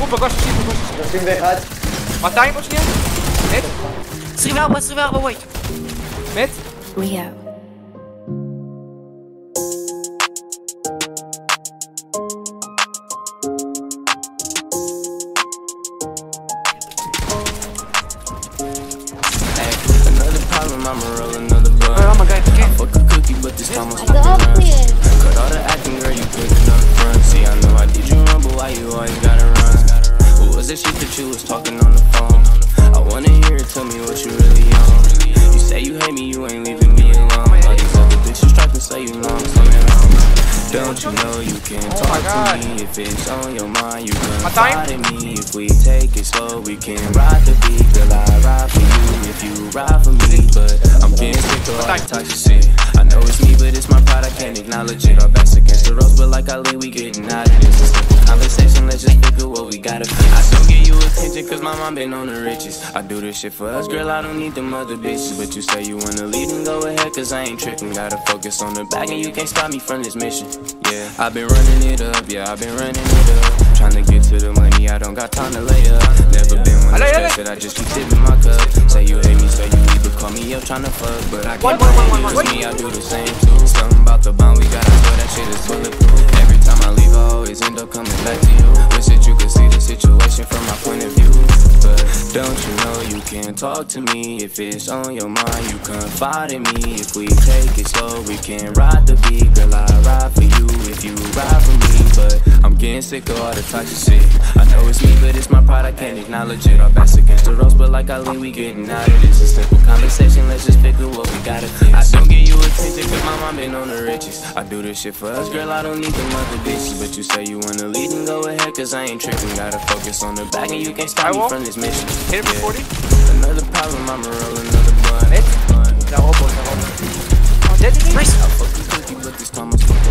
הוא פגוש 60, פגוש 60. 31. 200 עוד שנייה? מת? 24, 24, וייט. מת? Rio. Ay, another problem, I'ma roll another blunt. Oh my god, okay. Fuck a cookie, but this time I'm was talking on the phone? I wanna hear it, tell me what you really on. You say you hate me, you ain't leaving me alone. All these other bitches try to say you know I'm coming home. Don't you know you can Oh talk to me if it's on your mind? You can time? fight me if we take it slow. We can ride the beat, girl. I ride for you if you ride for me. But I'm getting sick of all that toxic shit. I know it's me, but it's my pride. I can't acknowledge it. Our backs against the ropes, but like I Ali, we getting out of this. Cause my mom been on the riches. I do this shit for us, girl. I don't need them other bitches. But you say you wanna leave, then go ahead, cause I ain't tripping. Gotta focus on the bag, and you can't stop me from this mission. Yeah, I've been running it up, yeah, I've been running it up. Trying to get to the money, I don't got time to lay up. Never been one to stress it, I just keep sipping my cup. Say you hate me, say you leave, but call me up trying to fuck. But I can't blame you, it's me, I do the same too. Something about the bond we got, I swear that shit is bulletproof. Every time don't you know you can talk to me if it's on your mind? You confide in me if we take it slow. We can ride the beat, girl. I ride for you if you ride for me. But I'm getting sick of all the toxic shit. I know it's me, but it's my pride. I can't acknowledge it. Our backs against the ropes, but like Ali, we getting out of this. A simple conversation. Let's just figure what we gotta fix. I don't give you attention cause my mom been on the riches. I do this shit for us, girl, I don't need the mother bitches. But you say you wanna lead and go ahead cause I ain't tripping. Gotta focus on the back and you can't stop me from this mission. Hit it for 40. Another problem, I'ma roll another blunt. It's fun. Now, hold on, hold on. Oh, did it? I fuck but this time I'm